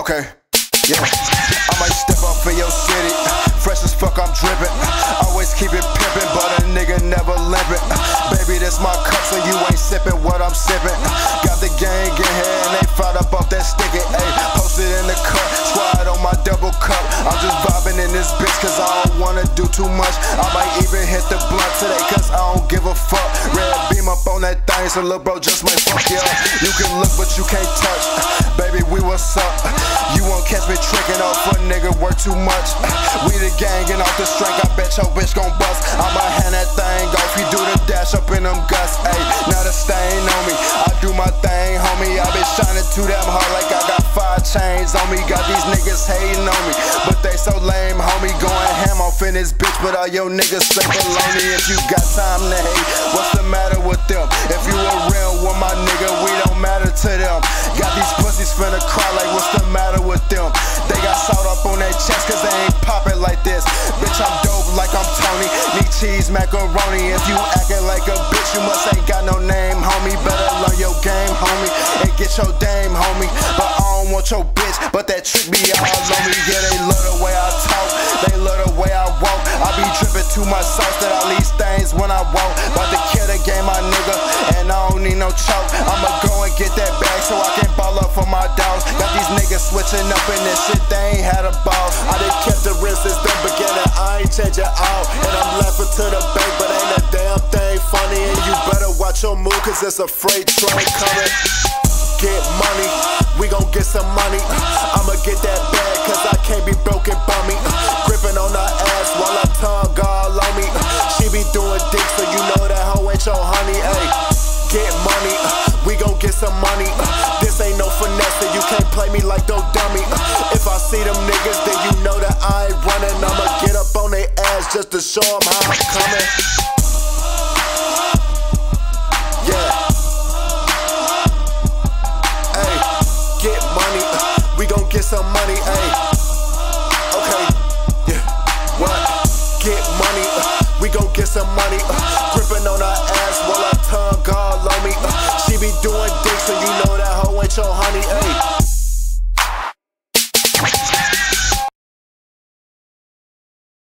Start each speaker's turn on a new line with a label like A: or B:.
A: Okay. Yeah. I might step up in your city. Fresh as fuck, I'm drippin'. Always keep it pimpin', but a nigga never limpin'. Baby, this my cup, so you ain't sippin' what I'm sippin'. Got the gang in here and they fired up off that sticky. Ayy, posted in the cup, squad on my double cup. I'm just vibin' in this bitch, cause I don't wanna do too much. I might even hit the blunt today, cause I don't give a fuck. Red beam up on that thing, so little bro just might fuck yeah. You can look, but you can't touch. Baby, we what's up? You won't catch me tricking off a nigga work too much. We the gang and off the strength, I bet your bitch gon' bust. I'ma hand that thing off, you do the dash up in them guts. Ayy, now the stain on me. I do my thing, homie. I been shining too damn hard like I got five chains on me. Got these niggas hating on me, but they so lame, homie. Going ham off in this bitch, but all your niggas straight baloney. If you got time to hate, what's the matter with them? If cheese, macaroni. If you actin' like a bitch, you must ain't got no name, homie. Better learn your game, homie, and get your dame, homie. But I don't want your bitch, but that trick be all on me. Yeah, they love the way I talk, they love the way I walk. I be drippin' too much sauce that I leave stains when I walk. About to kill the game, my nigga, and I don't need no choke. I'ma go and get that bag so I can ball up for my dogs. Got these niggas switching up in this shit, they ain't had a ball. I done kept the wrist since the ain't changing out. And I'm laughing to the bank, but ain't a damn thing funny. And you better watch your move, cause it's a freight train coming. Get money, we gon' get some money. I'ma get that bag, cause I can't be broken by me. Gripping on her ass while her tongue all on me. She be doing dick, so you know that hoe ain't your honey. Ayy, get money, we gon' get some money. This ain't no finesse, you can't play me like no dummy. If I see them niggas, then you know that I ain't running. Just to show them how I'm coming. Yeah. Ay, get money. We gon' get some money. Ay. Okay. Yeah. What? Get money. We gon' get some money. Gripping on her ass while her tongue all on me. She be doing dick, so you know that hoe ain't your honey. Ay.